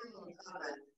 comment.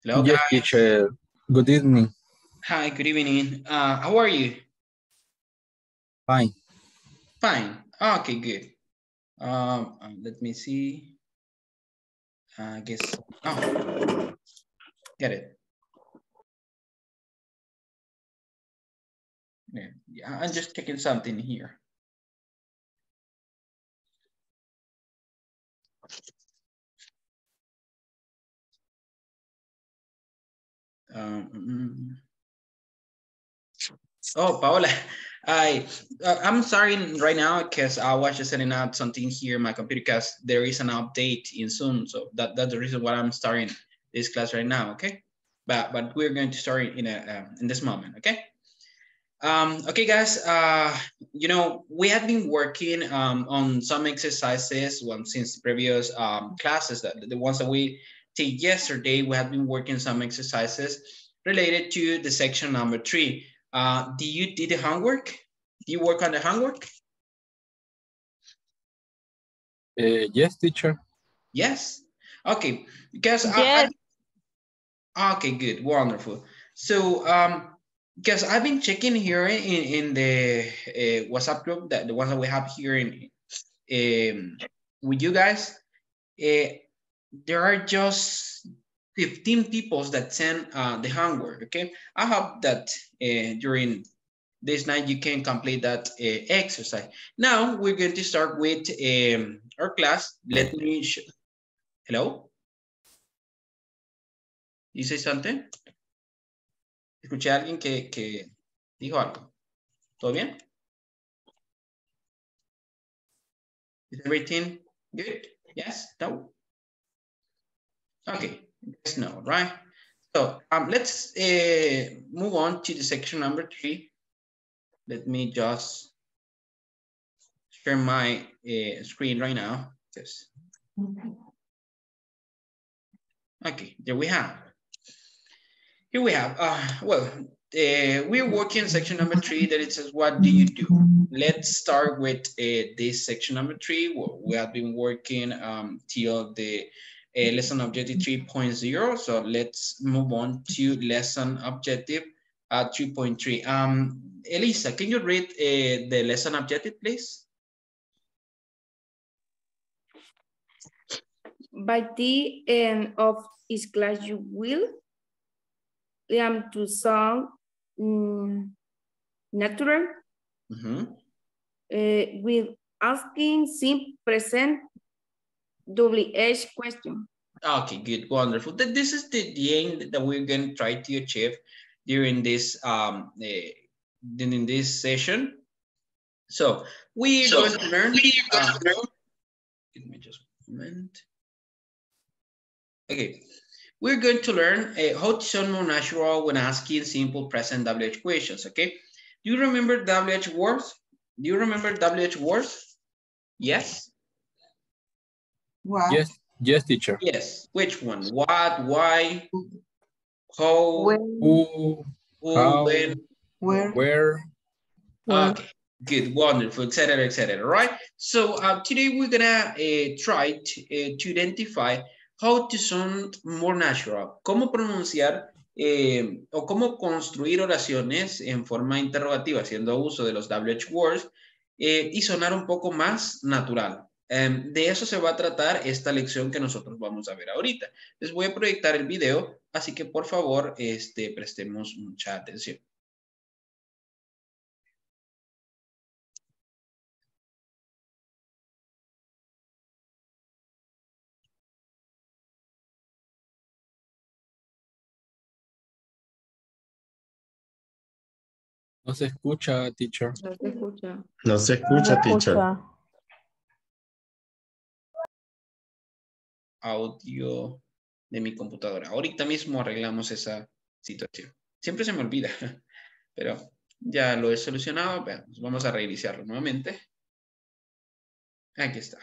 Hello, yes, guys. teacher. Good evening. Hi, good evening. Uh, how are you? Fine. Fine. Okay, good. Um, uh, let me see. I guess. Oh, get it. Yeah, yeah, I'm just checking something here. Um, mm, oh, Paola, I uh, I'm sorry right now because I was just setting out something here my computer because there is an update in Zoom, so that that's the reason why I'm starting this class right now. Okay, but but we're going to start in a um, in this moment. Okay. Um, okay, guys, uh, you know, we have been working um, on some exercises well, since previous um, classes, that the ones that we take yesterday, we have been working some exercises related to the section number three. Uh, do you did the homework? Do you work on the homework? Uh, yes, teacher. Yes. Okay, because Yes. I, I, okay, good, wonderful. So, um, because I've been checking here in, in the uh, WhatsApp group that the ones that we have here in um, with you guys, uh, there are just 15 people that send uh, the homework. Okay, I hope that uh, during this night you can complete that uh, exercise. Now we're going to start with um, our class. Let me. Show. Hello. You say something? Escuché a alguien que, que dijo algo. ¿Todo bien? Is everything good? Yes? No? Okay. Yes, no, right? So um, let's uh, move on to the section number three. Let me just share my uh, screen right now. Yes. Okay, there we have. Here we have, uh, well, uh, we're working section number three that it says, what do you do? Let's start with uh, this section number three. We have been working um, till the uh, lesson objective 3.0. So let's move on to lesson objective uh, 3.3. Um, Elisa, can you read uh, the lesson objective, please? By the end of each class, you will learn to sound mm, natural Mhm. uh, with asking simple present WH question. Okay, good, wonderful. Th- This is the, the aim that we're going to try to achieve during this um eh, during this session. So we're So, going to learn. we're going uh, to learn- Give me just a moment. Okay, we're going to learn uh, how to sound more natural when asking simple present WH questions. Okay, do you remember WH words? Do you remember WH words? Yes. What? Yes, yes, teacher. Yes. Which one? What? Why? How? When? Who, Who? How? When? Where? where, Okay, good, wonderful, etc., etc. Right. So uh, today we're gonna uh, try to, uh, to identify how to sound more natural. Cómo pronunciar eh, o cómo construir oraciones en forma interrogativa haciendo uso de los WH words eh, y sonar un poco más natural. Em, de eso se va a tratar esta lección que nosotros vamos a ver ahorita. Les voy a proyectar el video, así que por favor este, prestemos mucha atención. no se escucha, teacher. No se escucha. No se escucha, teacher. Audio de mi computadora. Ahorita mismo arreglamos esa situación. Siempre se me olvida, pero ya lo he solucionado. Vamos a reiniciarlo nuevamente. Aquí está.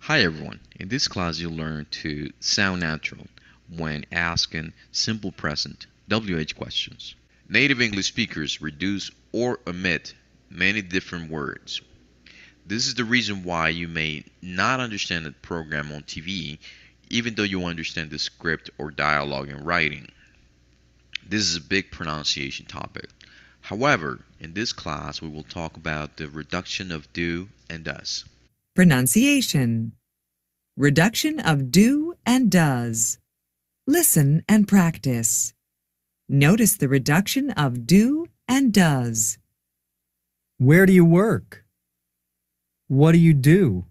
Hi everyone, in this class you'll learn to sound natural when asking simple present WH questions. Native English speakers reduce or omit many different words. This is the reason why you may not understand a program on TV even though you understand the script or dialogue in writing. This is a big pronunciation topic. However, in this class, we will talk about the reduction of do and does. Pronunciation. Reduction of do and does. Listen and practice. Notice the reduction of do and does. Where do you work? What do you do?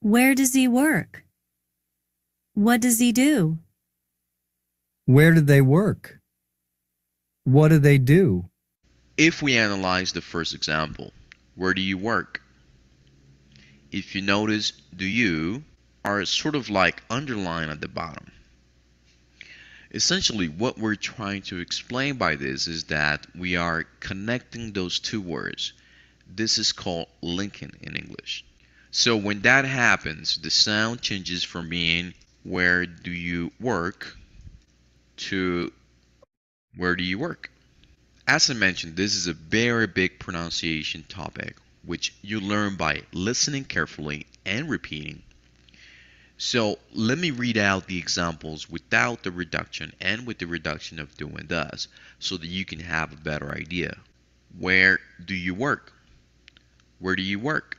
Where does he work? What does he do? Where do they work? What do they do? If we analyze the first example, where do you work? If you notice, do you are sort of like underlined at the bottom. Essentially, what we're trying to explain by this is that we are connecting those two words. This is called linking in English. So when that happens, the sound changes from being where do you work to where do you work? As I mentioned, this is a very big pronunciation topic which you learn by listening carefully and repeating. So let me read out the examples without the reduction and with the reduction of do and does so that you can have a better idea. Where do you work? Where do you work?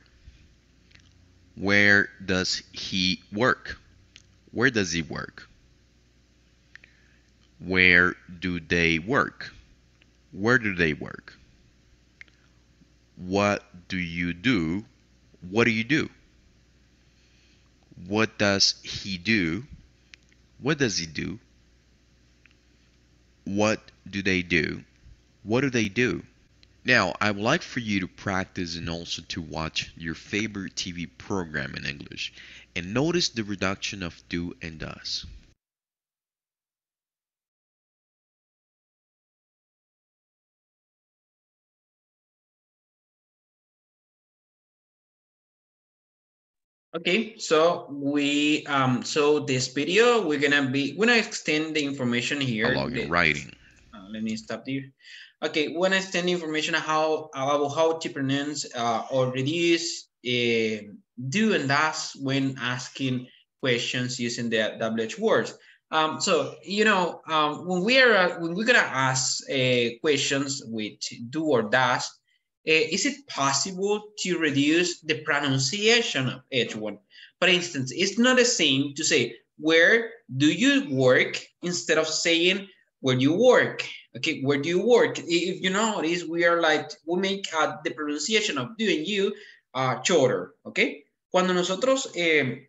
Where does he work? Where does he work? Where do they work? Where do they work? What do you do? What do you do? What does he do? What does he do? What do they do? What do they do? Now, I would like for you to practice and also to watch your favorite TV program in English and notice the reduction of do and does. Okay, so we um so this video we're gonna be we're gonna extend the information here. Along in writing. uh, let me stop there. Okay, when I the information how about how to pronounce uh, or reduce uh, do and does when asking questions using the WH words. Um, so you know um, when we are uh, when we're gonna ask uh, questions with do or does, uh, is it possible to reduce the pronunciation of each one? For instance, it's not the same to say, where do you work instead of saying, where do you work? Okay, where do you work? If you notice, we are like, we make the pronunciation of do and you uh, shorter, okay? Cuando nosotros eh,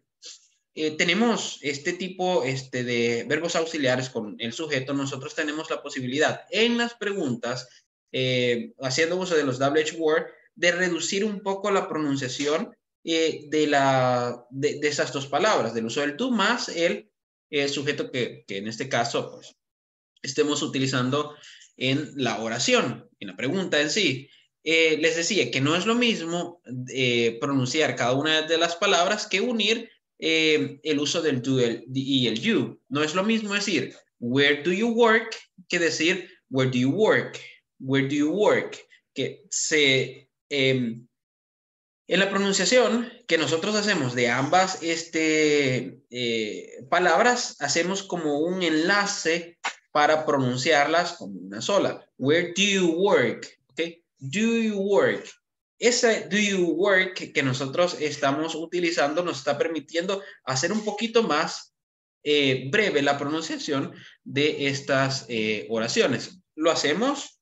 eh, tenemos este tipo este, de verbos auxiliares con el sujeto, nosotros tenemos la posibilidad en las preguntas eh, haciendo uso de los WH word, de reducir un poco la pronunciación eh, de, la, de, de, esas dos palabras, del uso del tú más el eh, sujeto que, que, en este caso pues, estemos utilizando en la oración, en la pregunta en sí. Eh, les decía que no es lo mismo eh, pronunciar cada una de las palabras que unir eh, el uso del do y el you. No es lo mismo decir where do you work que decir where do you work where do you work, que se, eh, en la pronunciación que nosotros hacemos de ambas este, palabras, hacemos como un enlace para pronunciarlas como una sola. Where do you work? Okay. Do you work? Ese do you work que nosotros estamos utilizando nos está permitiendo hacer un poquito más eh, breve la pronunciación de estas eh, oraciones. Lo hacemos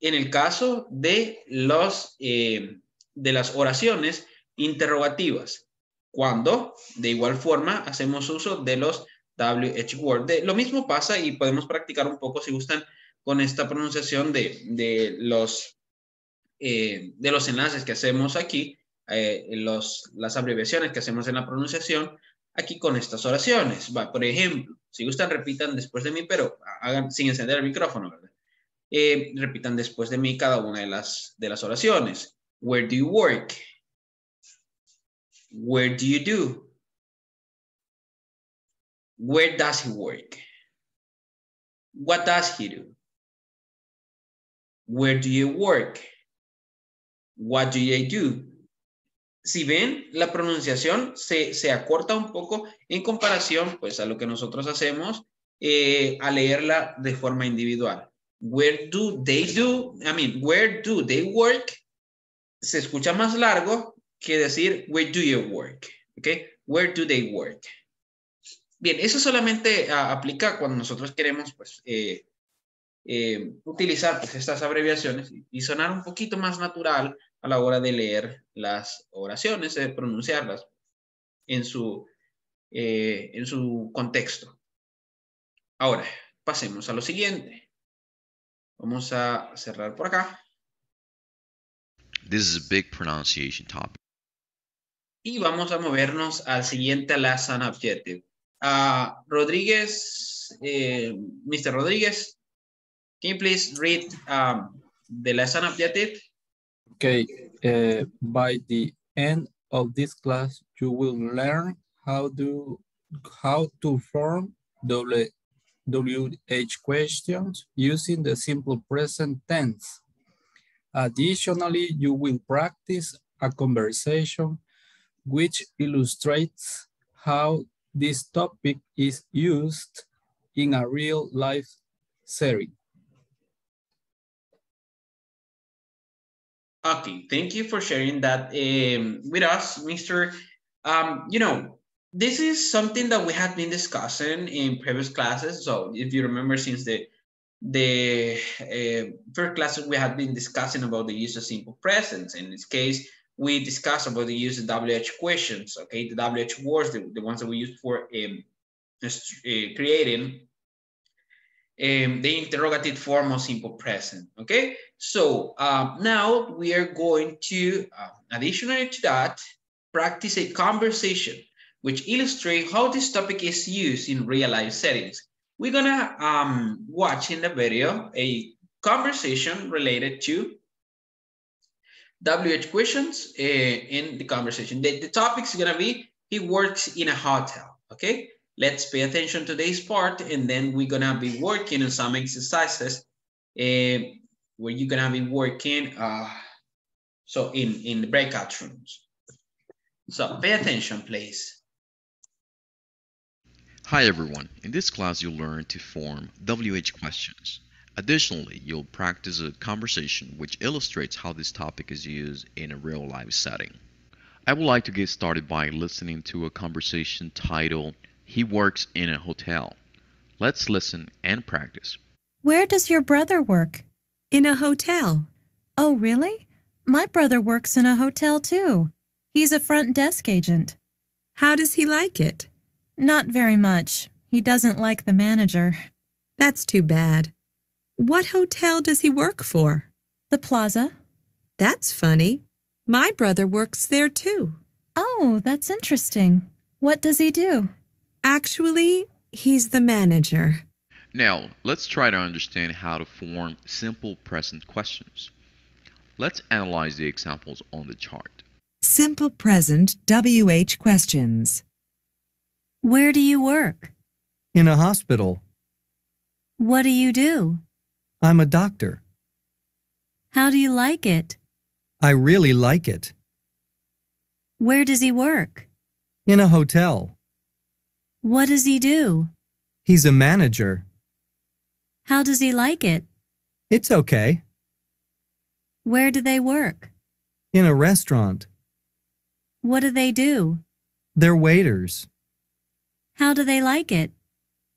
en el caso de, los, eh, de las oraciones interrogativas, cuando de igual forma hacemos uso de los WH word. De, lo mismo pasa y podemos practicar un poco si gustan con esta pronunciación de, de los, eh, de los enlaces que hacemos aquí, eh, los, las abreviaciones que hacemos en la pronunciación, aquí con estas oraciones. Va, por ejemplo, si gustan repitan después de mí, pero hagan sin encender el micrófono, ¿verdad? Eh, repitan después de mí cada una de las, de las oraciones. Where do you work? Where do you do? Where does he work? What does he do? Where do you work? What do they do? si ven, la pronunciación se, se acorta un poco en comparación pues, a lo que nosotros hacemos eh, a leerla de forma individual. Where do they do? I mean, where do they work? Se escucha más largo que decir where do you work? Okay? Where do they work? Bien, eso solamente uh, aplica cuando nosotros queremos pues, eh, eh, utilizar pues, estas abreviaciones y sonar un poquito más natural a la hora de leer las oraciones, de pronunciarlas en su, eh, en su contexto. Ahora, pasemos a lo siguiente. Vamos a cerrar por acá. This is a big pronunciation topic. Y vamos a movernos al siguiente lesson objective. Uh, Rodríguez, eh, Mr. Rodríguez, can you please read um, the lesson objective? Okay, uh, by the end of this class, you will learn how to how to form WH questions using the simple present tense. Additionally, you will practice a conversation which illustrates how this topic is used in a real life setting. Okay, thank you for sharing that um, with us, Mr. Um, you know, this is something that we have been discussing in previous classes. So if you remember since the the uh, first classes, we have been discussing about the use of simple presence. In this case, we discussed about the use of WH questions, okay? The WH words, the, the ones that we use for um, uh, creating um, the interrogative form of simple present, okay? So um, now we are going to, uh, additionally to that, practice a conversation which illustrate how this topic is used in real life settings. We're gonna um, watch in the video a conversation related to WH questions uh, in the conversation. The, the topic is gonna be, he works in a hotel, okay? Let's pay attention to this part and then we're gonna be working on some exercises uh, where you're gonna be working uh, so in, in the breakout rooms. So pay attention, please. Hi everyone, in this class you'll learn to form WH questions. Additionally, you'll practice a conversation which illustrates how this topic is used in a real life setting. I would like to get started by listening to a conversation titled, He Works in a Hotel. Let's listen and practice. Where does your brother work? In a hotel. Oh, really? My brother works in a hotel too. He's a front desk agent. How does he like it? Not very much. He doesn't like the manager. That's too bad. What hotel does he work for? The plaza. That's funny. My brother works there too. Oh, that's interesting. What does he do? Actually, he's the manager. Now, let's try to understand how to form simple present questions. Let's analyze the examples on the chart. Simple present WH questions. Where do you work? In a hospital. What do you do? I'm a doctor. How do you like it? I really like it. Where does he work? In a hotel. What does he do? He's a manager. How does he like it? It's okay. Where do they work? In a restaurant. What do they do? They're waiters. How do they like it?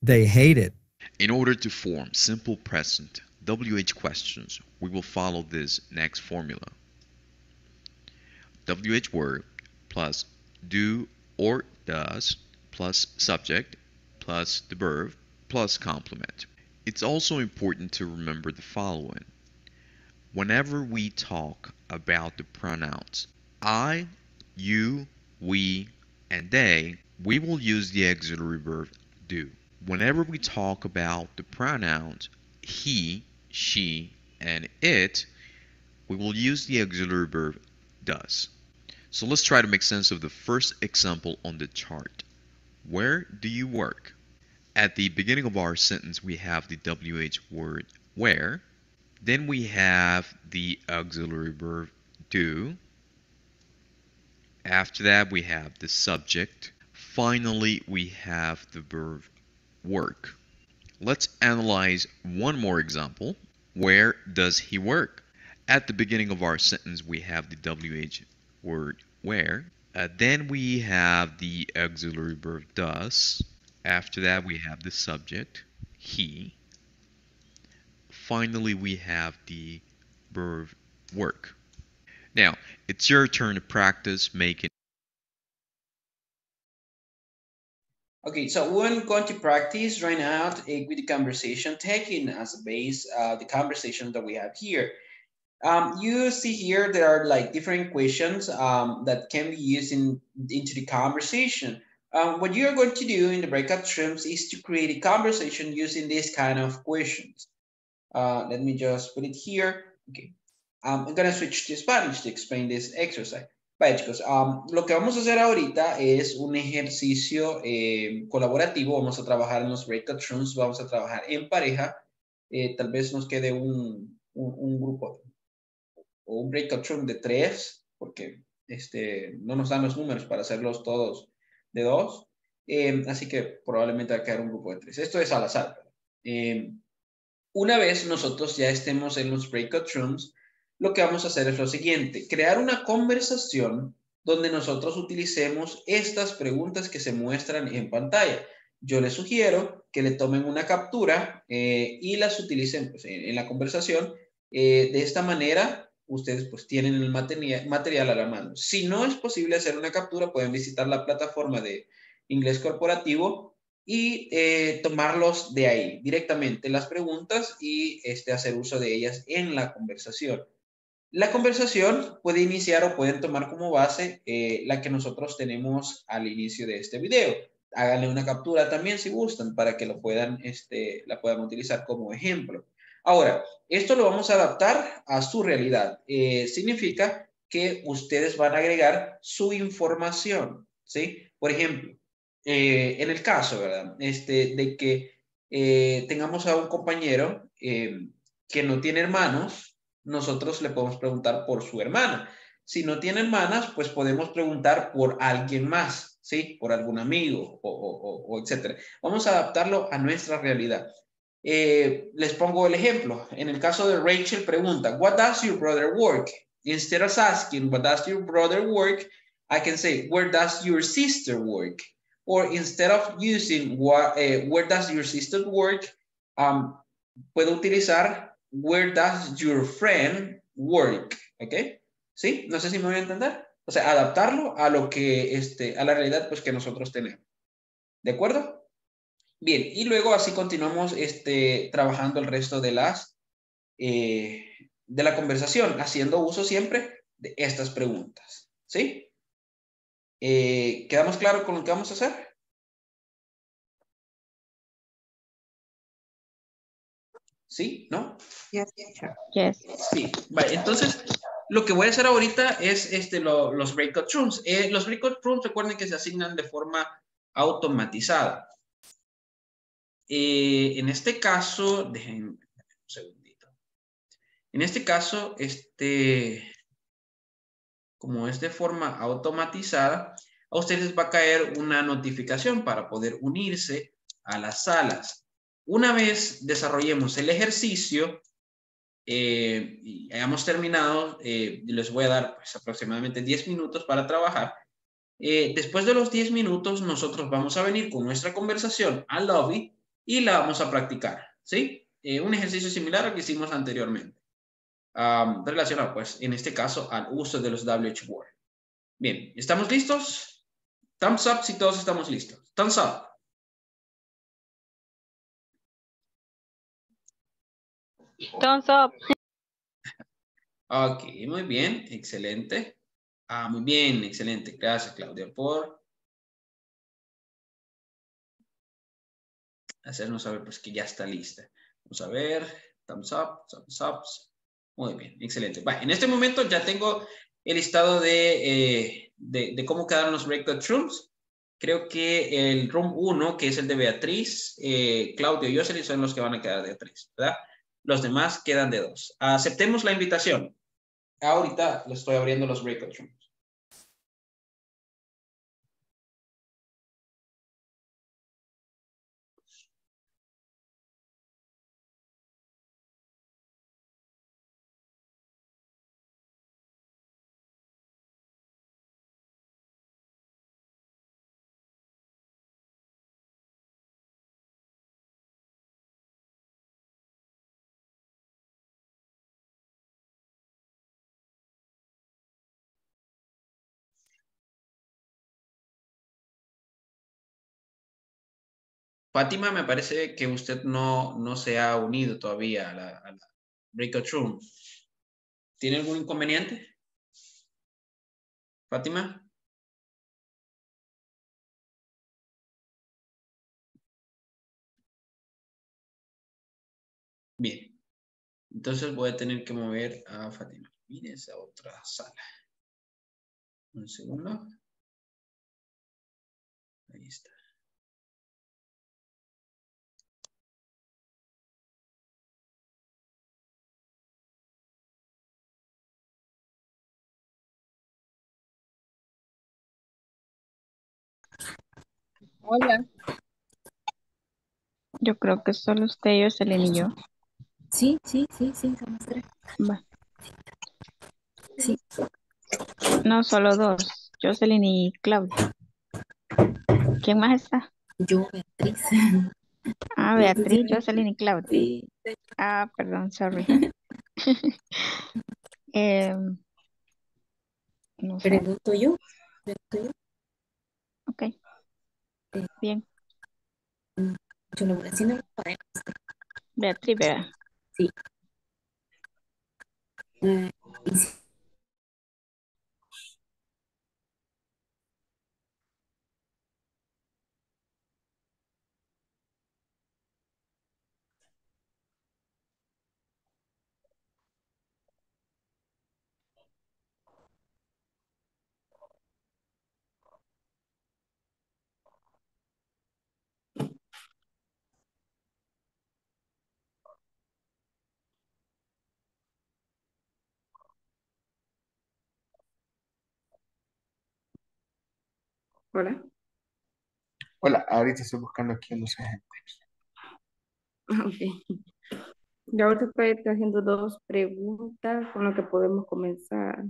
They hate it. In order to form simple present WH questions, we will follow this next formula. WH word plus do or does plus subject plus the verb plus complement. It's also important to remember the following. Whenever we talk about the pronouns I, you, we, and they, we will use the auxiliary verb do. Whenever we talk about the pronouns he, she, and it, we will use the auxiliary verb does. So let's try to make sense of the first example on the chart. Where do you work? At the beginning of our sentence, we have the WH word where. Then we have the auxiliary verb do. After that, we have the subject. Finally, we have the verb work. Let's analyze one more example. Where does he work? At the beginning of our sentence, we have the WH word where. Uh, then we have the auxiliary verb does. After that, we have the subject, he. Finally, we have the verb work. Now, it's your turn to practice making Okay, so we're going to practice right now with the conversation, taking as a base uh, the conversation that we have here. Um, you see here, there are like different questions um, that can be used in, into the conversation. Um, what you're going to do in the breakout rooms is to create a conversation using these kind of questions. Uh, let me just put it here. Okay, um, I'm gonna switch to Spanish to explain this exercise. Vaya chicos, um, lo que vamos a hacer ahorita es un ejercicio eh, colaborativo. Vamos a trabajar en los breakout rooms, vamos a trabajar en pareja. Eh, tal vez nos quede un, un, un, grupo o un breakout room de tres, porque este, no nos dan los números para hacerlos todos de dos. Eh, así que probablemente va a quedar un grupo de tres. Esto es al azar. una vez nosotros ya estemos en los breakout rooms, lo que vamos a hacer es lo siguiente, crear una conversación donde nosotros utilicemos estas preguntas que se muestran en pantalla. Yo les sugiero que le tomen una captura eh, y las utilicen pues, en, la conversación. Eh, de esta manera, ustedes pues tienen el material, a la mano. Si no es posible hacer una captura, pueden visitar la plataforma de inglés corporativo y eh, tomarlos de ahí directamente las preguntas y este, hacer uso de ellas en la conversación. La conversación puede iniciar o pueden tomar como base eh, la que nosotros tenemos al inicio de este video. Háganle una captura también si gustan para que lo puedan, este, la puedan utilizar como ejemplo. Ahora, esto lo vamos a adaptar a su realidad. Eh, significa que ustedes van a agregar su información, ¿sí? Por ejemplo, eh, en el caso, ¿verdad? Este, de que tengamos a un compañero que no tiene hermanos, nosotros le podemos preguntar por su hermana. Si no tiene hermanas, pues podemos preguntar por alguien más, ¿sí? Por algún amigo o, etcétera. Vamos a adaptarlo a nuestra realidad. Eh, les pongo el ejemplo. En el caso de Rachel pregunta, what does your brother work? Instead of asking, what does your brother work? I can say, where does your sister work? Or instead of using, eh, where does your sister work? Um, puedo utilizar where does your friend work? ¿Ok? ¿Sí? No sé si me voy a entender. O sea, adaptarlo a lo que, este, a la realidad pues que nosotros tenemos. ¿De acuerdo? Bien, y luego así continuamos este, trabajando el resto de las, eh, de la conversación, haciendo uso siempre de estas preguntas. ¿Sí? Eh, ¿Quedamos claros con lo que vamos a hacer? ¿Sí? ¿No? Yes. Yes. Sí. Vale, entonces, lo que voy a hacer ahorita es este, los breakout rooms. Eh, los breakout rooms, recuerden que se asignan de forma automatizada. Eh, en este caso, déjenme un segundito. En este caso, este, como es de forma automatizada, a ustedes va a caer una notificación para poder unirse a las salas. Una vez desarrollemos el ejercicio eh, y hayamos terminado, eh, les voy a dar pues, aproximadamente 10 minutos para trabajar. Eh, después de los 10 minutos, nosotros vamos a venir con nuestra conversación al lobby y la vamos a practicar, ¿sí? un ejercicio similar al que hicimos anteriormente, relacionado, pues, en este caso, al uso de los WH Word. Bien, ¿estamos listos? Thumbs up si todos estamos listos. Thumbs up. Thumbs up. Ok, muy bien, excelente. Ah, muy bien, excelente. Gracias, Claudia, por hacernos saber pues, que ya está lista. Vamos a ver. Thumbs up, thumbs up. Muy bien, excelente. en este momento ya tengo el listado de, eh, de, cómo quedaron los breakout rooms. Creo que el room 1, que es el de Beatriz, eh, Claudio y Jocelyn son los que van a quedar de tres, ¿verdad? Los demás quedan de dos. Aceptemos la invitación. Ahorita le estoy abriendo los breakout rooms. Fátima, me parece que usted no, no se ha unido todavía a la, a la breakout room. ¿Tiene algún inconveniente? Fátima. Bien. Entonces voy a tener que mover a Fátima. Mire esa otra sala. Un segundo. Hola. Yo creo que solo usted, Jocelyn y yo. Sí, sí, sí, sí, somos tres. Va. Sí. No, solo dos. Jocelyn y Claudia. ¿Quién más está? Yo, Beatriz. Ah, Beatriz, Jocelyn y Claudia. Sí. Ah, perdón, sorry. No sé. Pregunto yo. Pregunto yo. Ok. Bien. Yo lo voy haciendo para Beatriz, ¿verdad? Eh, y si- Hola. Hola, ahorita estoy buscando aquí unos ejemplos. Ah, Ok. Yo ahorita estoy haciendo dos preguntas con lo que podemos comenzar.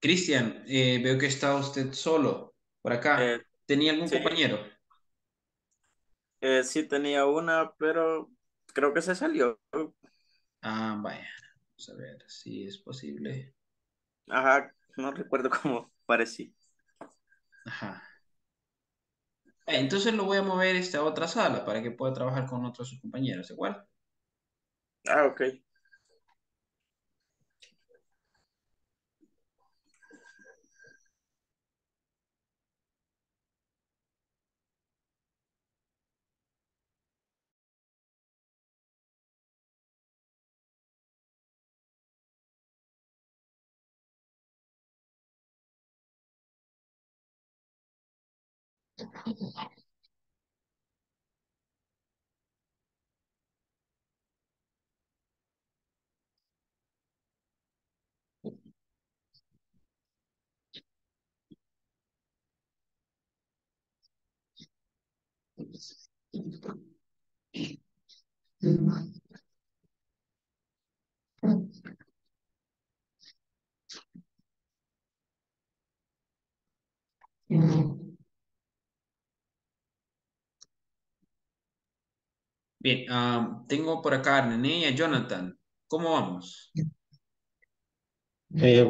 Cristian, eh, veo que está usted solo por acá. Eh, ¿Tenía algún sí. compañero? Eh, sí tenía una, pero creo que se salió. Ah, vaya. Vamos a ver si es posible. Ajá, no recuerdo cómo parecía. Ajá. Entonces lo voy a mover esta a otra sala para que pueda trabajar con otros de compañeros, igual. Ah, ok. Yeah. Bien, ah, tengo por acá a René y a Jonathan. ¿Cómo vamos? Eh,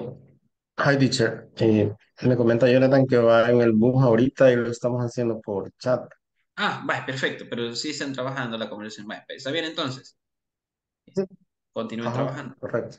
hi, teacher. Eh, me comenta Jonathan que va en el bus ahorita y lo estamos haciendo por chat. Ah, vale, perfecto, pero sí están trabajando la conversación. Vale, ¿está bien entonces? Sí. Continúen Ajá, trabajando. correcto.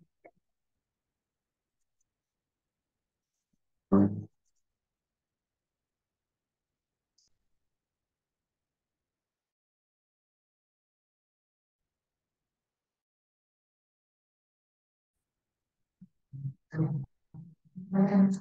嗯那这样子。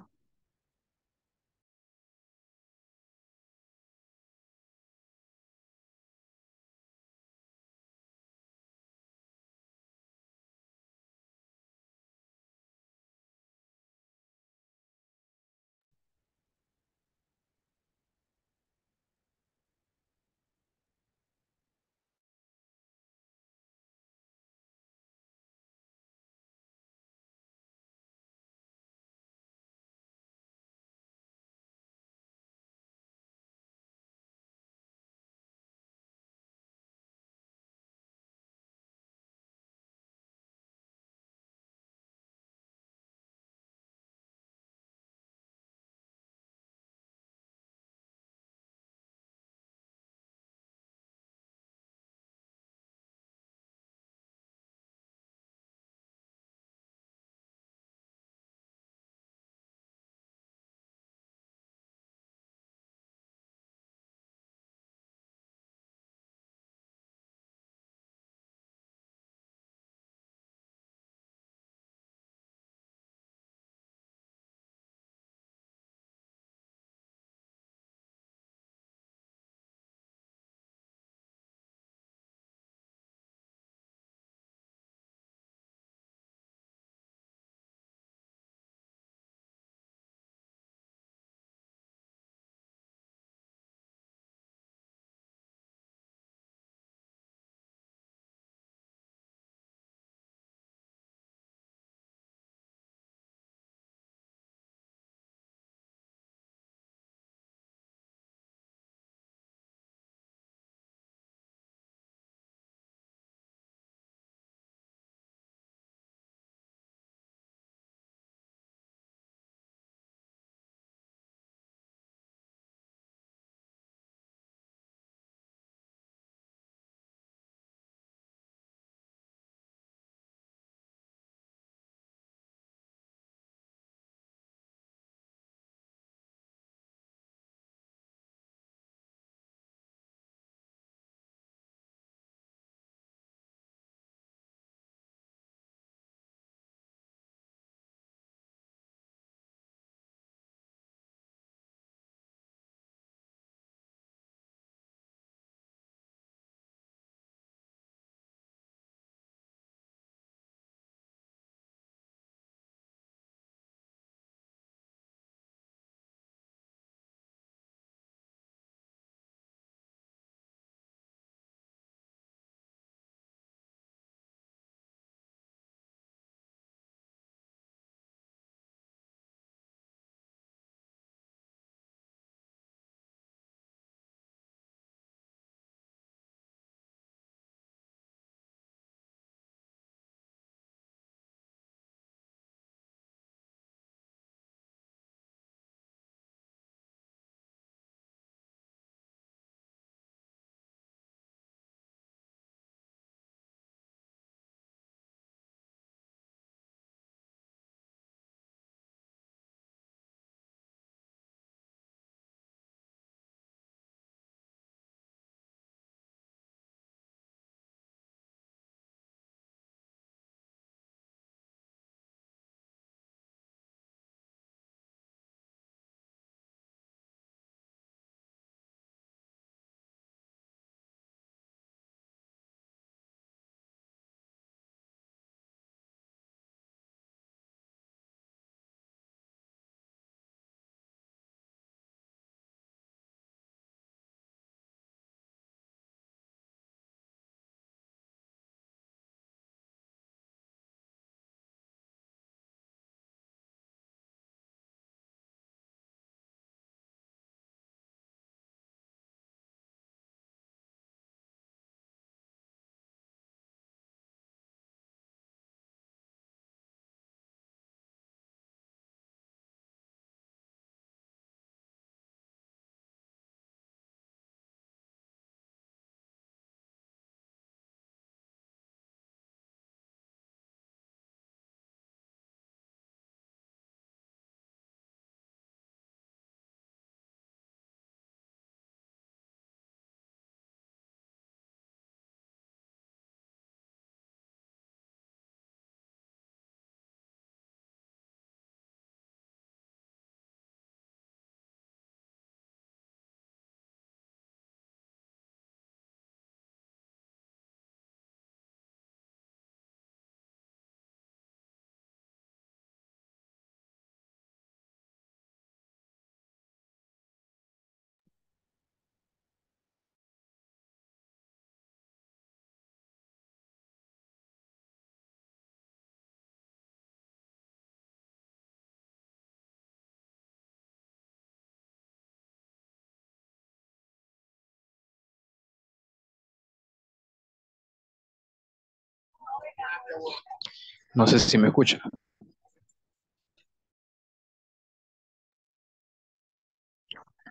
No sé si me escucha.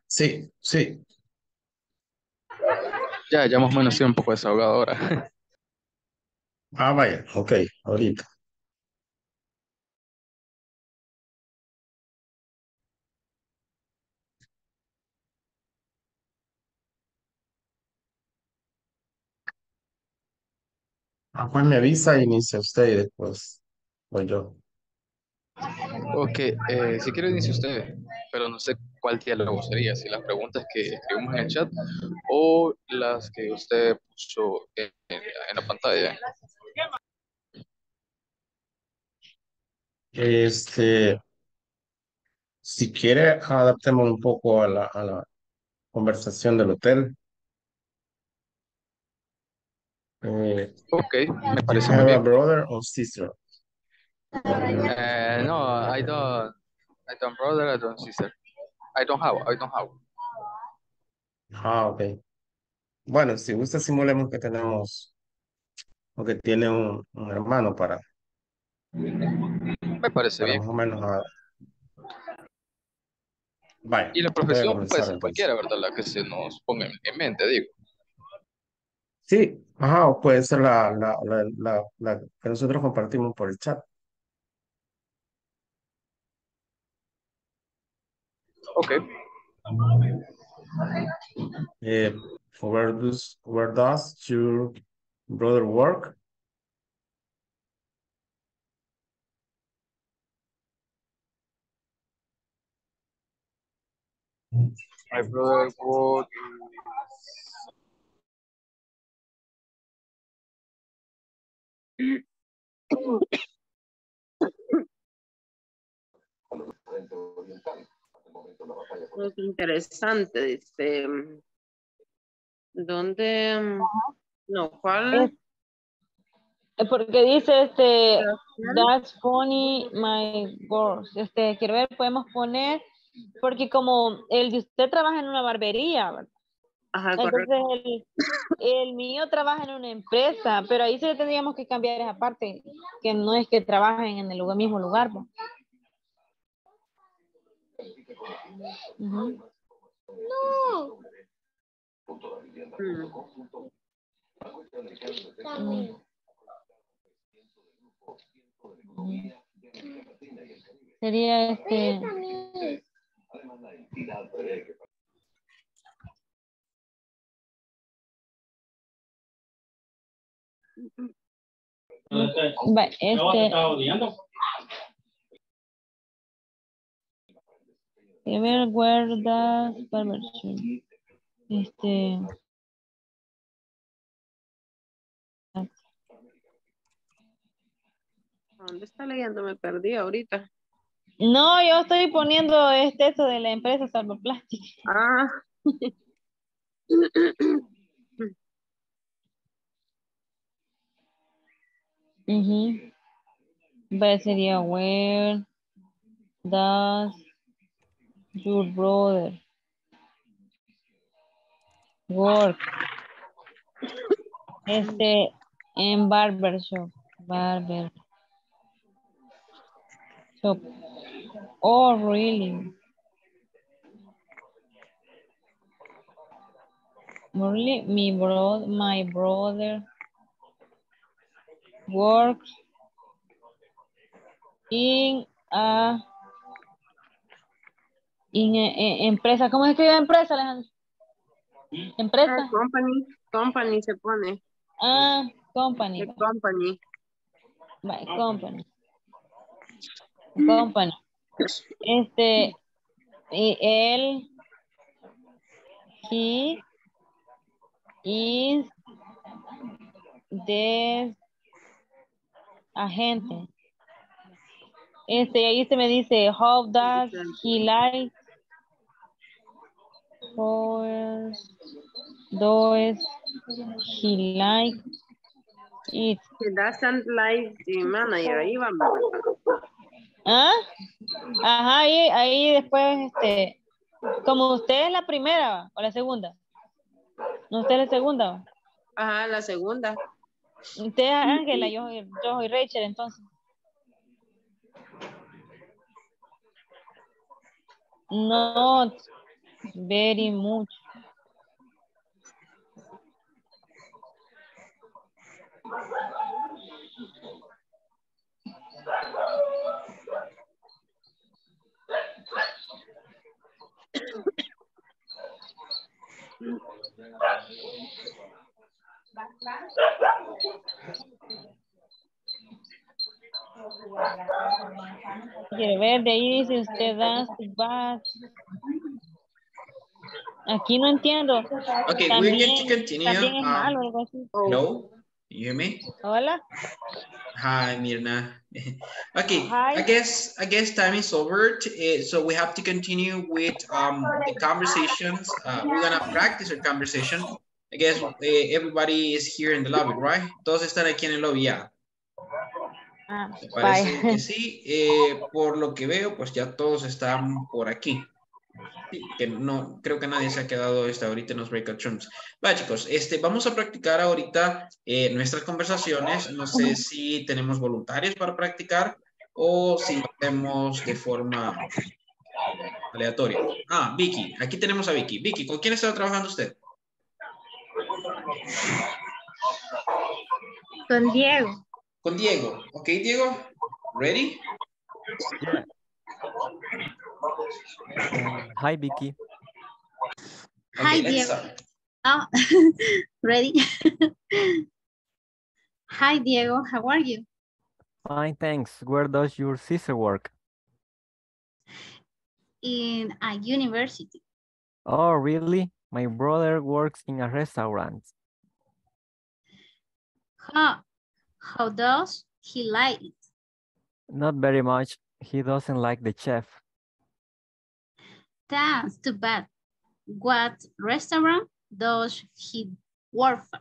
Sí, sí. Ya, ya más o menos un poco desahogado ahora. Ah, vaya, ok, ahorita. Ah, pues me avisa y inicia usted y después voy yo. Ok, eh, si quiere dice usted, pero no sé cuál diálogo sería, si las preguntas que escribimos en el chat o las que usted puso en, en la pantalla. Este, si quiere, adaptemos un poco a la, a la conversación del hotel. Eh, Ok, me parece muy a bien. brother or sister? Eh, no, I don't, I don't brother, I don't sister. I don't have, I don't have. Ah, ok. Bueno, si gusta, simulemos que tenemos o que tiene un, un hermano para, Me parece para bien. más o menos. ah, Vaya, Y la a profesión puede ser entonces. cualquiera, ¿verdad? La que se nos ponga en, en mente, digo. Sí, ajá, o puede ser la, la, la, la, la que nosotros compartimos por el chat. Ok. Eh, where does, where does your brother work? My brother work Interesante, dice. ¿Dónde? No, ¿cuál? Porque dice este, that's funny, my girls. Este, quiero ver, podemos poner, porque como el de usted trabaja en una barbería, ¿verdad? Ajá, Entonces correcto. el, el mío trabaja en una empresa, pero ahí sí le tendríamos que cambiar esa parte, que no es que trabajen en el lugar- mismo lugar. ¿no? No. Mm. Sería este. Va, este. A ver, guarda barbershop. Este. ¿Dónde está leyendo? Me perdí ahorita. No, yo estoy poniendo este eso de la empresa Salvoplástica. Ah. Ujú. Va, sería where does your brother work? Este, en barbershop. Barber. Shop. Oh, really? Really? My, bro my brother works in a, in a- e- empresa. ¿Cómo se escribe empresa, Alejandro? Empresa. Ah, company. Company se pone. Ah, company. The company. By company. Company. Este, y él, he is the agente. Este, ahí se me dice, how does he like, how does he like it? He doesn't like the manager. Ahí vamos. ¿Ah? Ajá, ahí, ahí después, este, como usted es la primera o la segunda. No, usted es la segunda. Ajá, la segunda. Usted es Ángela, yo, soy- yo soy Rachel, entonces. Not very much. De ahí dice usted das, vas. Aquí no entiendo. Okay, También, going to continue. también es um, malo, algo así. Hello, you hear me? Hola. Hi, Mirna. okay, Hi. I guess I guess time is over. eh, so we have to continue with um, the conversations. Uh, we're gonna practice our conversation. I guess eh, everybody is here in the lobby, right? Todos están aquí en el lobby ya. Ah, Parece bye. que sí. Eh, por lo que veo, pues ya todos están por aquí. Sí, que no, creo que nadie se ha quedado hasta ahorita en los breakout rooms. Va, chicos, este, vamos a practicar ahorita eh, nuestras conversaciones. No sé si tenemos voluntarios para practicar o si lo hacemos de forma aleatoria. Ah, Vicky, aquí tenemos a Vicky. Vicky, ¿con quién está trabajando usted? Con Diego. Con Diego. Ok, Diego, ready? Hi, Vicky. Hi, Okay, let's Diego. start. Oh, ready? Hi, Diego. How are you? Fine, thanks. Where does your sister work? In a university. Oh, really? My brother works in a restaurant. Huh. How does he like it? Not very much. He doesn't like the chef. That's too bad. What restaurant does he work for?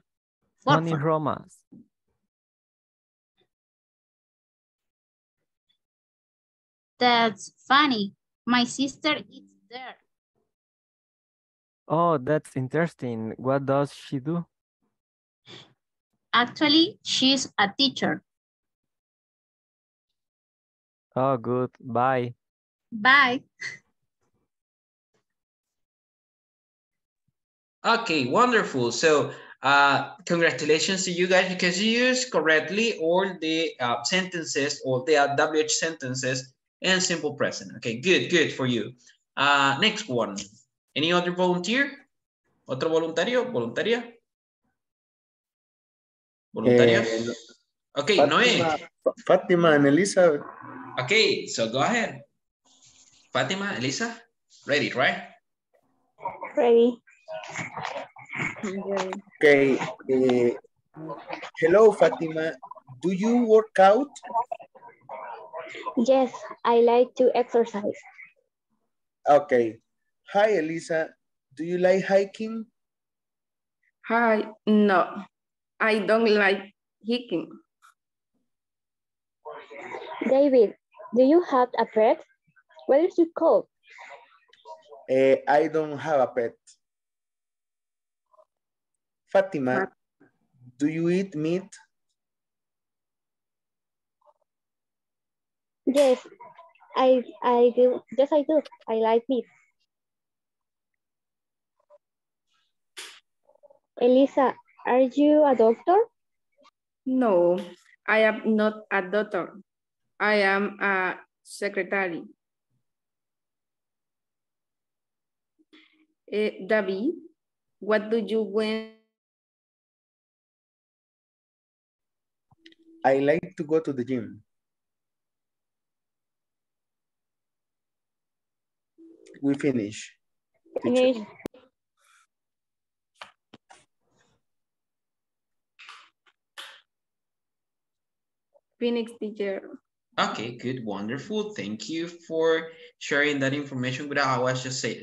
work Tony? Romas. That's funny. My sister eats there. Oh, that's interesting. What does she do? Actually, she's a teacher. Oh, good. Bye. Bye. Okay, wonderful. So, uh, congratulations to you guys because you used correctly all the uh, sentences or the uh, WH sentences and simple present. Okay, good, good for you. Uh, next one. Any other volunteer? ¿Otro voluntario? ¿Voluntaria? ¿Voluntarios? Eh, okay, Fátima, Noé. Fátima and Elizabeth. Okay, so go ahead. Fatima, Elisa, ready, right? Ready. Okay. eh, hello, Fatima. Do you work out? Yes, I like to exercise. Okay. Hi, Elisa. Do you like hiking? Hi, no, I don't like hiking. David, do you have a pet? What is it called? Eh, I don't have a pet. Fatima, do you eat meat? Yes, I I do. Yes, I do. I like meat. Elisa, are you a doctor? No, I am not a doctor. I am a secretary. Eh, David, what do you when I like to go to the gym. We finish. Finish. Phoenix teacher? Okay, good, wonderful. Thank you for sharing that information But. I was just say,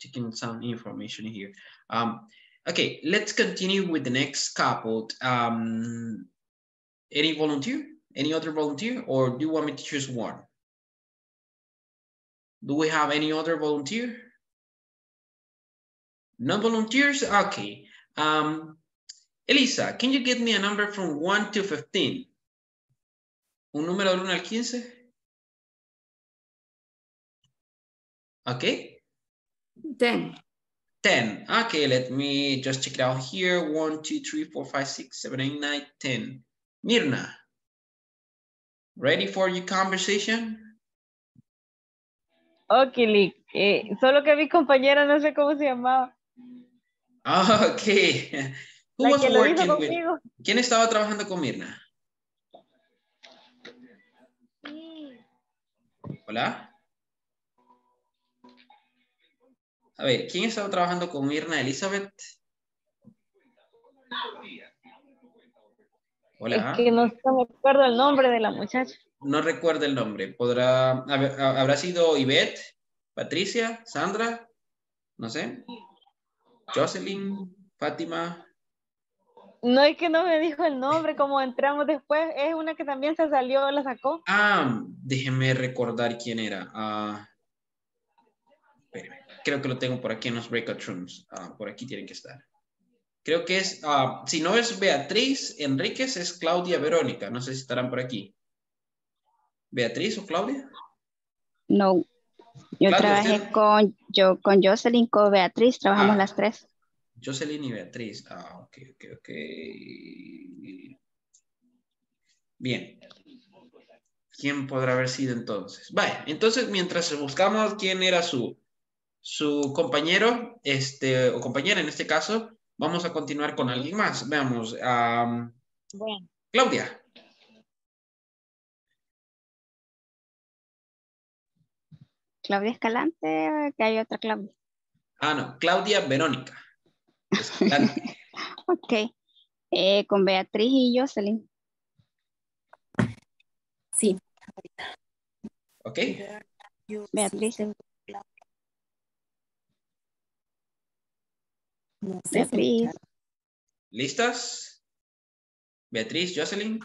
taking some information here. Um, okay, let's continue with the next couple. Um, any volunteer? Any other volunteer? Or do you want me to choose one? Do we have any other volunteer? No volunteers? Okay. Um, Elisa, can you give me a number from 1 to 15? Un número del 1 al 15. Okay. 10. 10. Okay, let me just check it out here. 1, 2, 3, 4, 5, 6, 7, 8, 9, 10. Mirna, ready for your conversation? Ok, Lick. Eh, solo que mi compañera no sé cómo se llamaba. Okay. Who La was que lo hizo working with? ¿Quién estaba trabajando con Mirna? Hola. A ver, ¿quién estaba trabajando con Mirna Elizabeth? Hola. Es que no, no me acuerdo el nombre de la muchacha. No recuerdo el nombre. ¿Podrá, habrá sido Ivette, Patricia, Sandra? No sé. Jocelyn, Fátima. No es que no me dijo el nombre, como entramos después, es una que también se salió, la sacó. Ah, déjeme recordar quién era. Ah. Creo que lo tengo por aquí en los breakout rooms. Ah, por aquí tienen que estar. Creo que es, ah, si no es Beatriz Enríquez, es Claudia Verónica. No sé si estarán por aquí. ¿Beatriz o Claudia? No, yo Claudia, trabajé usted- con, yo, con Jocelyn, con Beatriz, trabajamos Ah. las tres. Jocelyn y Beatriz. Ah, ok, ok, ok. Bien. ¿Quién podrá haber sido entonces? Vaya, entonces mientras buscamos quién era su, su compañero, este, o compañera en este caso, vamos a continuar con alguien más. Veamos. Bueno. Claudia. Claudia Escalante, que hay otra Claudia. Ah, no, Claudia Verónica. Ok. Eh, con Beatriz y Jocelyn. Sí. ¿Ok? Beatriz. Beatriz. ¿Listas? Beatriz, Jocelyn.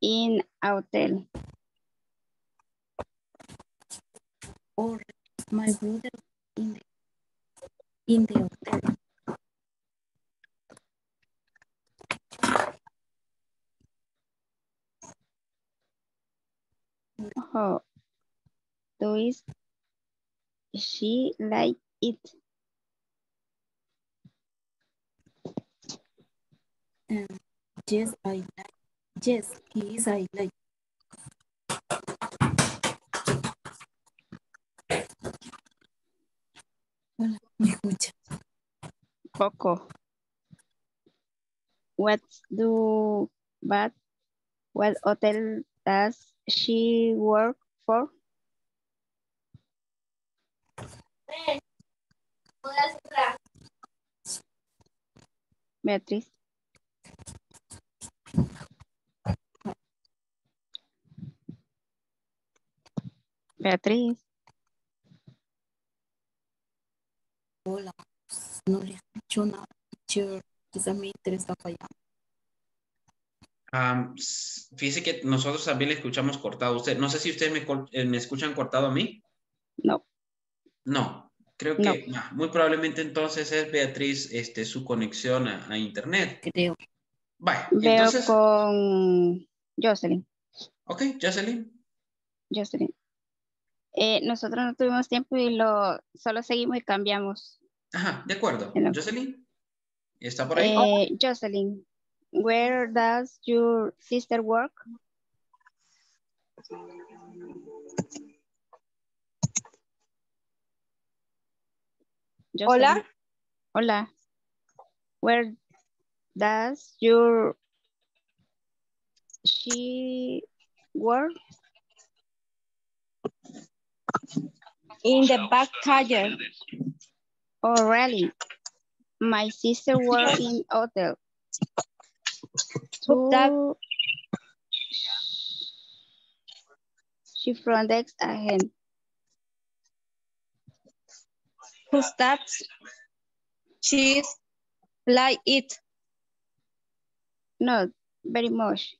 In a hotel. Or my brother in the hotel. Oh. Does she like it? Um, yes, I like. Yes, he is. I like. Escucha? Coco. What do but what hotel does she work for? Beatriz. Beatriz. Hola, no le escucho nada. Teacher, quizás me interesa fallar. Am, s- fíjese que nosotros también le escuchamos cortado a usted. No sé si ustedes me, eh, me escuchan cortado a mí. No. No, creo que ah, muy probablemente entonces es Beatriz este, su conexión a, a internet. Creo. Entonces, con Jocelyn. ok, Jocelyn. Jocelyn. Eh, nosotros no tuvimos tiempo y lo solo seguimos y cambiamos. Ajá, de acuerdo. Hello. Jocelyn, ¿está por ahí? Eh, Jocelyn, where does your sister work? Hola. Hola. Where does your she work? In the back calle. Oh, really? My sister works in hotel. Two- She from the agent. Who's that? She's like it. Not very much.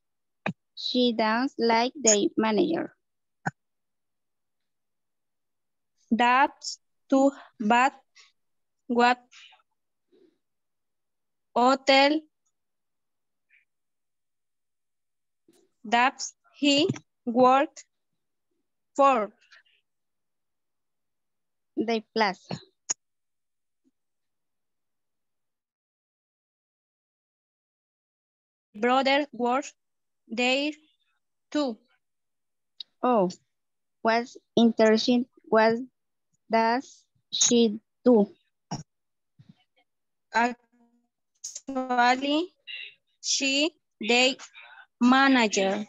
She dance like the manager. That's too bad. What hotel does he work for? The plaza. Brother works there too. Oh, what's interesting? What does she do? Actually, she the manager.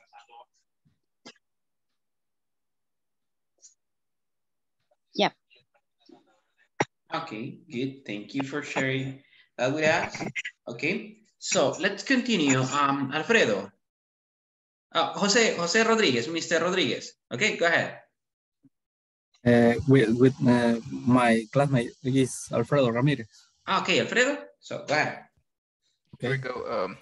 Yep. Okay, good. Thank you for sharing that with us. Okay, so let's continue. Um, Alfredo. Uh, Jose, Jose Rodriguez, Mr. Rodriguez. Okay, go ahead. Uh, with with uh, my classmate is Alfredo Ramirez. Ah, okay, Alfredo. So go ahead. Okay. Here we go. Um,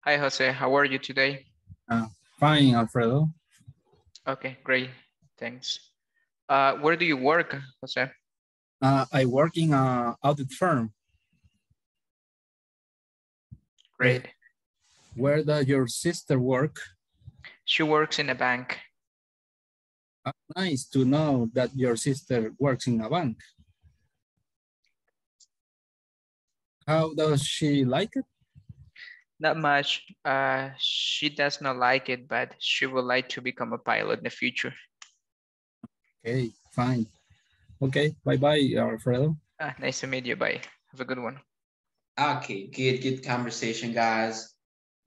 hi, Jose. How are you today? Uh, fine, Alfredo. Okay, great. Thanks. Uh, where do you work, Jose? Uh, I work in a audit firm. Great. Where does your sister work? She works in a bank. Uh, nice to know that your sister works in a bank. How does she like it? Not much. Uh, she does not like it, but she would like to become a pilot in the future. Okay, fine. Okay, bye-bye, Alfredo. Ah, nice to meet you. Bye. Have a good one. Okay, good, good conversation, guys.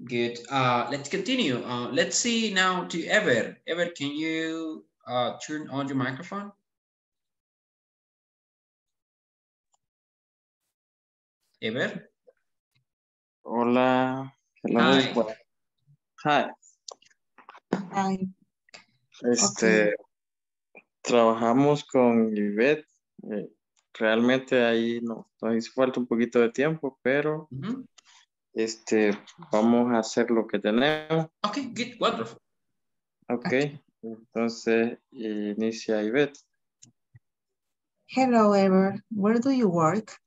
Good. Uh, let's continue. Uh, let's see now to Ever. Ever, can you uh, turn on your microphone? Ever? Hola. Hello. Hi. Well, Hi. Hi. Este, trabajamos con Yvette. eh, realmente ahí no, nos hizo falta un poquito de tiempo, pero este, vamos a hacer lo que tenemos. Okay, good, wonderful. Ok. Entonces, inicia Yvette. Hello, Ever. Where do you work?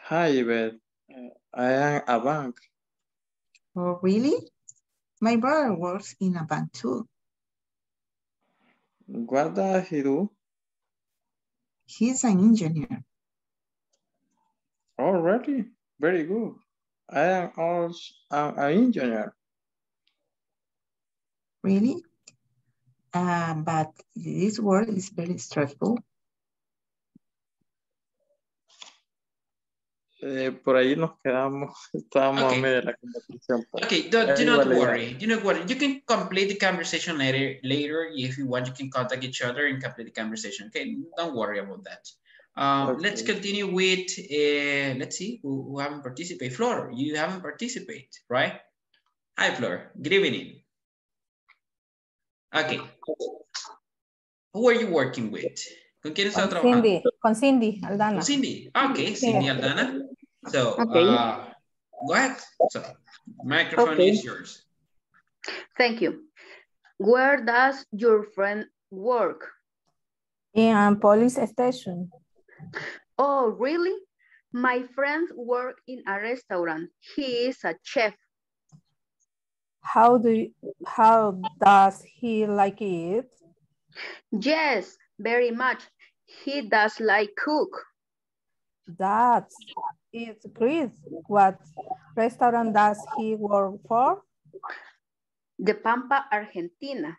Hi, Yvette. Uh, I am a bank. Oh, really? My brother works in a bank too. What does he do? He's an engineer. Oh, really? Very good. I am also an an engineer. Really? Uh, but this work is very stressful. Eh, por ahí nos quedamos, estábamos Okay. a media de la conversación. Okay, do, not worry. Do not worry. You can complete the conversation later. Later, if you want, you can contact each other and complete the conversation. Okay, don't worry about that. Um, Let's continue with. Uh, let's see who, who haven't participated. Flor, you haven't participated, right? Hi, Flor. Good evening. Okay. Who are you working with? ¿Con quién está Con trabajando? Cindy, con Cindy Aldana. Con Cindy. Okay, Sí. Cindy Aldana. So, Okay. uh, go ahead. So, microphone Okay. is yours. Thank you. Where does your friend work? In a police station. Oh, really? My friend works in a restaurant. He is a chef. How do you, how does he like it? Yes, very much. He does like cook. That's it's great. What restaurant does he work for? The Pampa, Argentina.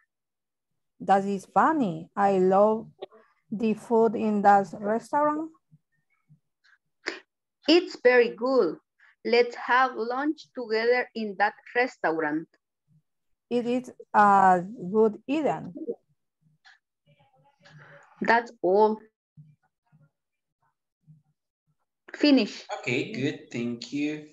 That is funny. I love the food in that restaurant. It's very good. Let's have lunch together in that restaurant. It is a good eating. That's all. Finish. Okay, good. Thank you.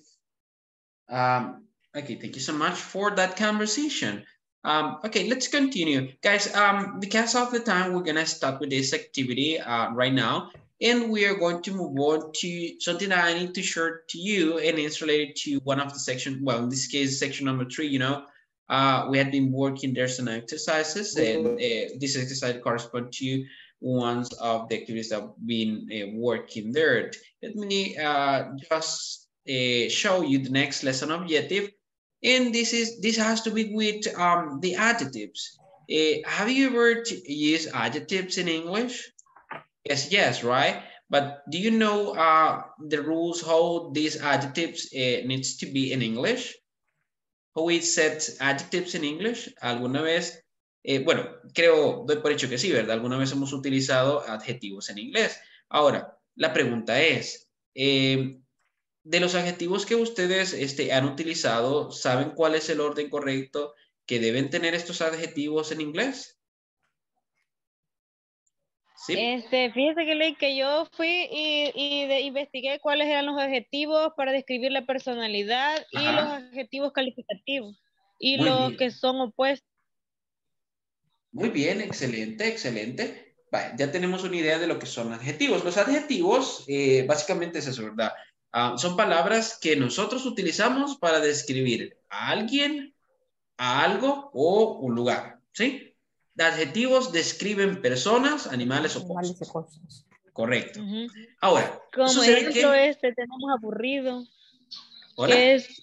Um, okay, thank you so much for that conversation. Um, okay, let's continue. Guys, um, because of the time, we're gonna start with this activity uh, right now. And we are going to move on to something that I need to share to you, and it's related to one of the section, well, in this case, section number three, you know, uh, we had been working, there's some exercises, and uh, this exercise correspond to ones of the activities that have been uh, working there. Let me uh, just uh, show you the next lesson objective. And this is this has to be with um, the adjectives. Uh, have you ever used adjectives in English? Yes, yes, right? But do you know uh, the rules how these adjectives uh, needs to be in English? How we set adjectives in English? ¿Alguna vez eh, bueno, creo, doy por hecho que sí, ¿verdad? Alguna vez hemos utilizado adjetivos en inglés. Ahora, la pregunta es, eh, de los adjetivos que ustedes este, han utilizado, ¿saben cuál es el orden correcto que deben tener estos adjetivos en inglés? ¿Sí? Este, fíjese que yo fui y, y de, investigué cuáles eran los adjetivos para describir la personalidad y los adjetivos calificativos y los que son opuestos. Muy bien, excelente, excelente. ya tenemos una idea de lo que son adjetivos. Los adjetivos, eh, básicamente es eso, ¿verdad? Ah, son palabras que nosotros utilizamos para describir a alguien, a algo o un lugar, ¿sí? Adjetivos describen personas, animales o cosas. Correcto. Ahora, como ejemplo este tenemos aburrido. es,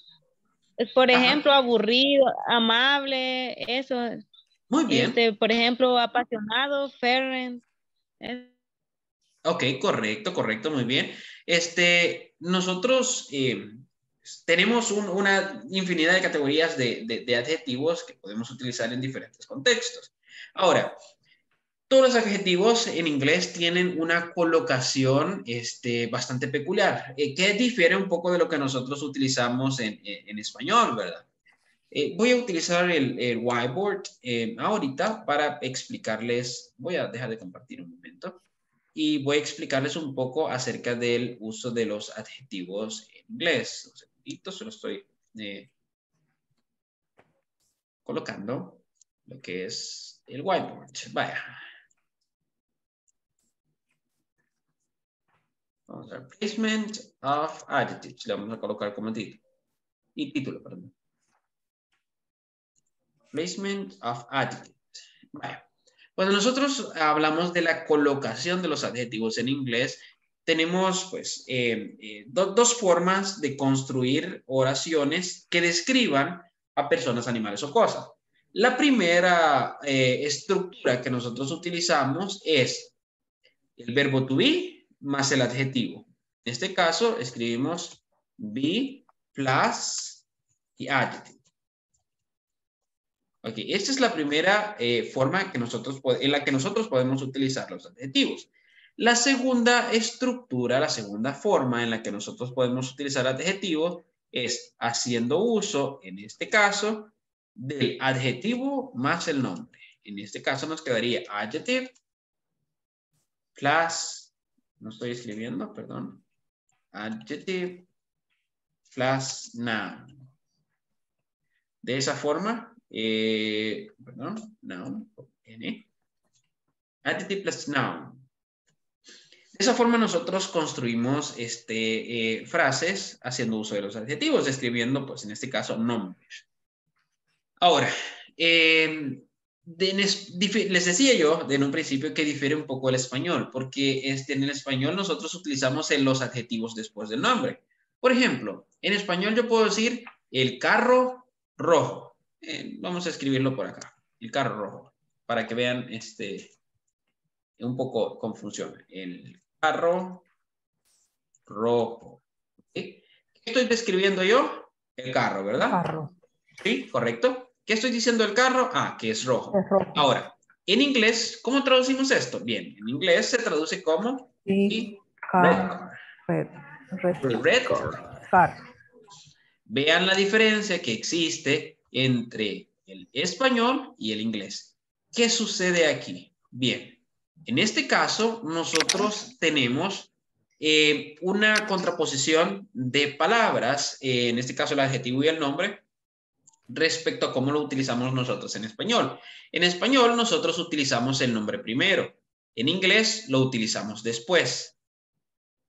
por ejemplo, aburrido, amable, eso. Muy bien. Este, por ejemplo, apasionado, fervent. Ok, correcto, correcto, muy bien. Este, nosotros eh, tenemos una infinidad de categorías de, adjetivos que podemos utilizar en diferentes contextos. Ahora, todos los adjetivos en inglés tienen una colocación este, bastante peculiar, eh, que difiere un poco de lo que nosotros utilizamos en, en español, ¿verdad? Eh, voy a utilizar el, whiteboard eh, ahorita para explicarles, voy a dejar de compartir un momento, y voy a explicarles un poco acerca del uso de los adjetivos en inglés. Un segundito, se estoy eh, colocando, lo que es el whiteboard. Vaya. Vamos a placement of adjectives. Le vamos a colocar como título. Y título, perdón. Placement of adjectives. Cuando nosotros hablamos de la colocación de los adjetivos en inglés, tenemos pues eh, eh, dos formas de construir oraciones que describan a personas, animales o cosas. La primera eh, estructura que nosotros utilizamos es el verbo to be más el adjetivo. En este caso escribimos be plus y adjective. Ok, esta es la primera eh, forma que nosotros, en la que nosotros podemos utilizar los adjetivos. La segunda estructura, la segunda forma en la que nosotros podemos utilizar adjetivos es haciendo uso, en este caso, del adjetivo más el nombre. En este caso nos quedaría adjective plus, no estoy escribiendo, perdón, adjective plus noun. De esa forma, eh, perdón, noun, N. Adjective plus noun. De esa forma nosotros construimos este, eh, frases haciendo uso de los adjetivos, describiendo, pues en este caso, nombres. Ahora, eh, les decía yo en un principio que difiere un poco el español, porque este, en el español nosotros utilizamos los adjetivos después del nombre. Por ejemplo, en español yo puedo decir el carro rojo. Eh, vamos a escribirlo por acá, el carro rojo, para que vean este, un poco cómo funciona. El carro rojo. ¿Qué estoy describiendo yo? El carro, ¿verdad? Carro. Sí, correcto. ¿Qué estoy diciendo del carro? Ah, que es rojo. Ahora, en inglés, ¿cómo traducimos esto? Bien, en inglés se traduce como sí, car. Red, red, car. Vean la diferencia que existe entre el español y el inglés. ¿Qué sucede aquí? Bien, en este caso nosotros tenemos eh, una contraposición de palabras, eh, en este caso el adjetivo y el nombre, respecto a cómo lo utilizamos nosotros en español. En español nosotros utilizamos el nombre primero, en inglés lo utilizamos después.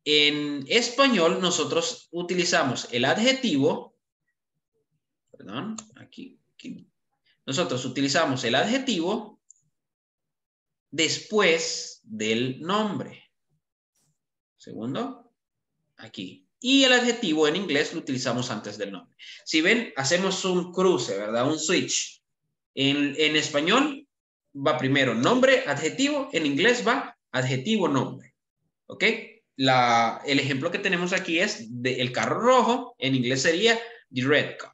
En español nosotros utilizamos el adjetivo aquí, Nosotros utilizamos el adjetivo después del nombre. Segundo, aquí. Y el adjetivo en inglés lo utilizamos antes del nombre. Si ven, hacemos un cruce, ¿verdad? Un switch. En, español va primero nombre, adjetivo. En inglés va adjetivo, nombre. ¿Ok? El ejemplo que tenemos aquí es de el carro rojo. En inglés sería the red car.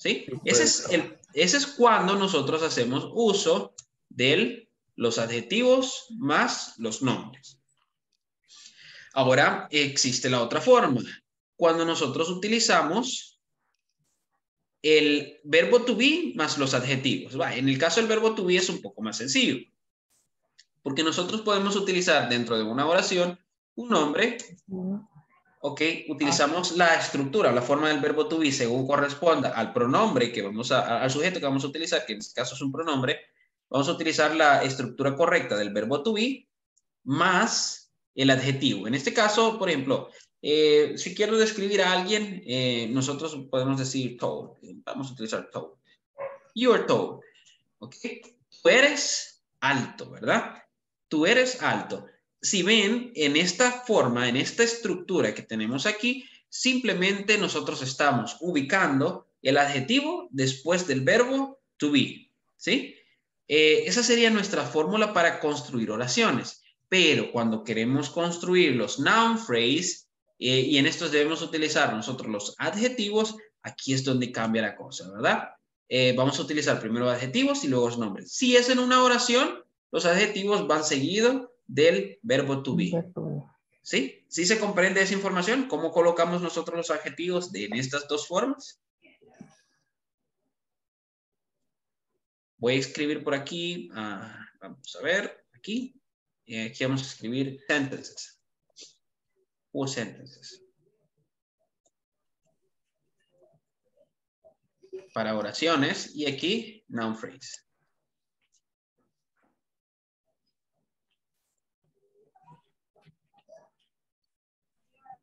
¿Sí? Ese es, el, ese es cuando nosotros hacemos uso de los adjetivos más los nombres. Ahora existe la otra forma. Cuando nosotros utilizamos el verbo to be más los adjetivos. Va, en el caso del verbo to be es un poco más sencillo. Porque nosotros podemos utilizar dentro de una oración un nombre. Ok, utilizamos la estructura, la forma del verbo to be según corresponda al pronombre que vamos a, al sujeto que vamos a utilizar, que en este caso es un pronombre. Vamos a utilizar la estructura correcta del verbo to be más el adjetivo. En este caso, por ejemplo, eh, si quiero describir a alguien, eh, nosotros podemos decir tall. Vamos a utilizar tall. You're tall. ¿Ok? Tú eres alto, ¿verdad? Tú eres alto. Si ven, en esta forma, en esta estructura que tenemos aquí, simplemente nosotros estamos ubicando el adjetivo después del verbo to be. ¿Sí? Eh, esa sería nuestra fórmula para construir oraciones. Pero cuando queremos construir los noun phrase, eh, y en estos debemos utilizar nosotros los adjetivos, aquí es donde cambia la cosa, ¿verdad? Eh, vamos a utilizar primero adjetivos y luego los nombres. Si es en una oración, los adjetivos van seguido del verbo to be. ¿Sí? ¿Sí se comprende esa información? ¿Cómo colocamos nosotros los adjetivos de, en estas dos formas? Voy a escribir por aquí, ah, vamos a ver, aquí, y aquí vamos a escribir sentences o sentences. Para oraciones y aquí noun phrase.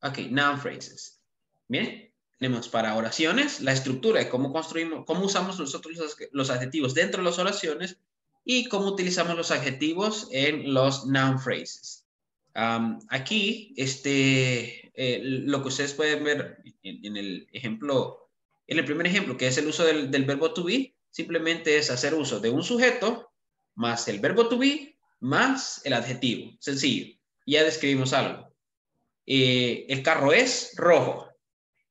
Ok, noun phrases. Bien, tenemos para oraciones la estructura de cómo construimos, cómo usamos nosotros los, los adjetivos dentro de las oraciones y cómo utilizamos los adjetivos en los noun phrases aquí, este, eh, lo que ustedes pueden ver en, el ejemplo, en el primer ejemplo, que es el uso del, verbo to be, simplemente es hacer uso de un sujeto más el verbo to be más el adjetivo. Sencillo. Ya describimos algo. Eh, el carro es rojo.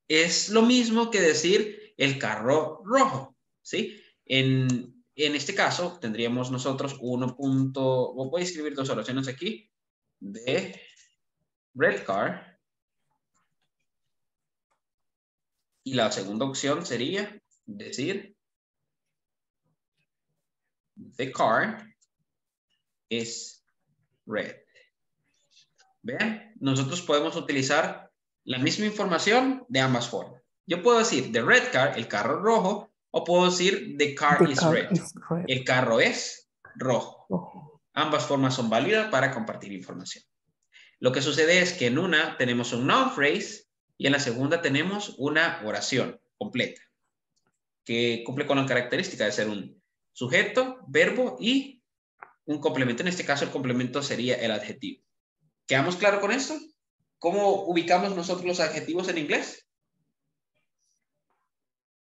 Es lo mismo que decir el carro rojo. ¿Sí? En, en este caso, tendríamos nosotros uno punto, voy a escribir dos oraciones aquí de red car. Y la segunda opción sería decir the car is red. Vean, nosotros podemos utilizar la misma información de ambas formas. Yo puedo decir the red car, el carro rojo, o puedo decir the car, is, red. El carro es rojo. Ambas formas son válidas para compartir información. Lo que sucede es que en una tenemos un noun phrase y en la segunda tenemos una oración completa que cumple con la característica de ser un sujeto, verbo y un complemento. En este caso el complemento sería el adjetivo. ¿Quedamos claro con esto? ¿Cómo ubicamos nosotros los adjetivos en inglés?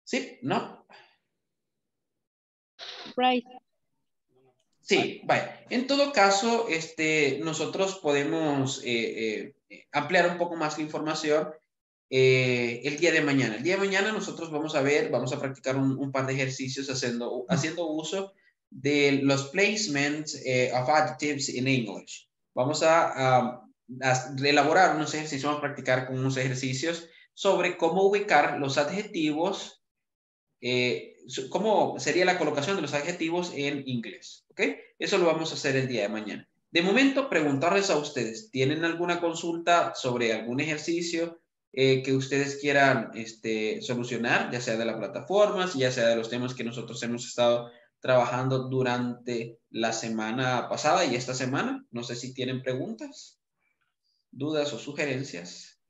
¿Sí? ¿No? Right. Sí, vaya. En todo caso, este, nosotros podemos eh, eh, ampliar un poco más la información eh, el día de mañana. El día de mañana nosotros vamos a ver, vamos a practicar un, par de ejercicios haciendo, haciendo uso de los placements of adjectives in English. Vamos a, elaborar unos ejercicios, vamos a practicar con unos ejercicios sobre cómo ubicar los adjetivos cómo sería la colocación de los adjetivos en inglés. ¿Ok? Eso lo vamos a hacer el día de mañana. De momento, preguntarles a ustedes, ¿tienen alguna consulta sobre algún ejercicio eh, que ustedes quieran este, solucionar, ya sea de la plataforma, ya sea de los temas que nosotros hemos estado trabajando durante la semana pasada y esta semana? No sé si tienen preguntas, dudas o sugerencias.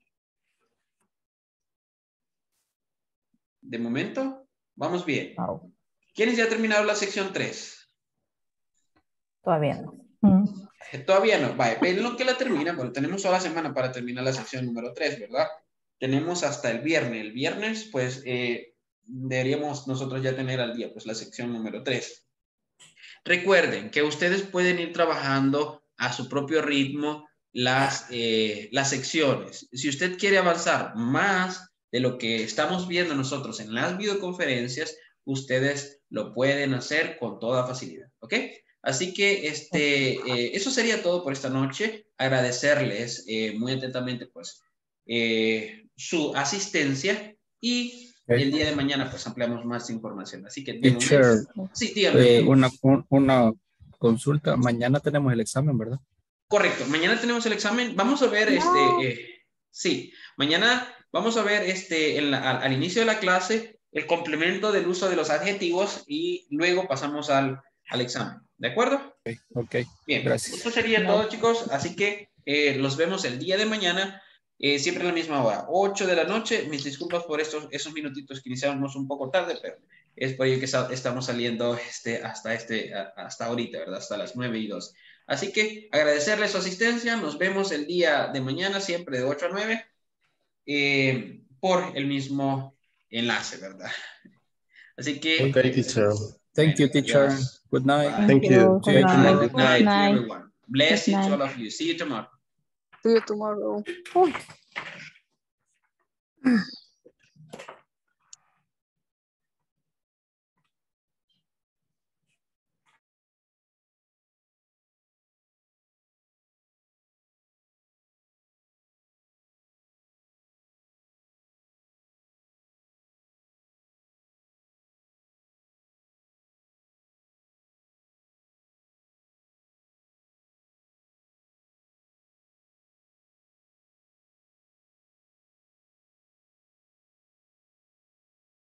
De momento, Vamos bien. ¿Quiénes ya terminaron la sección 3? Todavía no. Eh, Todavía no, vaya, en lo que la termina, bueno, tenemos toda la semana para terminar la sección número 3, ¿verdad? Tenemos hasta el viernes. El viernes, pues, eh, deberíamos nosotros ya tener al día, pues, la sección número 3. Recuerden que ustedes pueden ir trabajando a su propio ritmo las, eh, las secciones. Si usted quiere avanzar más de lo que estamos viendo nosotros en las videoconferencias, ustedes lo pueden hacer con toda facilidad, ¿ok? Así que este, eh, eso sería todo por esta noche. Agradecerles eh, muy atentamente, pues, eh, su asistencia y el día de mañana, pues, ampliamos más información. Así que, Teacher, sí, dígame. eh, una, un- una consulta. Mañana tenemos el examen, ¿verdad? Correcto, mañana tenemos el examen. Vamos a ver, este, eh, sí, mañana vamos a ver este, en la- al, al inicio de la clase el complemento del uso de los adjetivos y luego pasamos al, al examen. ¿De acuerdo? Ok, Bien, gracias. esto sería todo, chicos. Así que eh, los vemos el día de mañana, eh, siempre a la misma hora, 8 de la noche. Mis disculpas por estos, esos minutitos que iniciamos un poco tarde, pero es por ello que sa- estamos saliendo este, hasta, este, a- hasta ahorita, ¿verdad? Hasta las 9 y 2. Así que agradecerles su asistencia. Nos vemos el día de mañana, siempre de 8 a 9, eh, por el mismo enlace, ¿verdad? Así que. Ok, teacher. Thank you, teacher. Good night. Thank you. Good night. Good night, to night. everyone. Bless Good each night. all of you. See you tomorrow. See you tomorrow.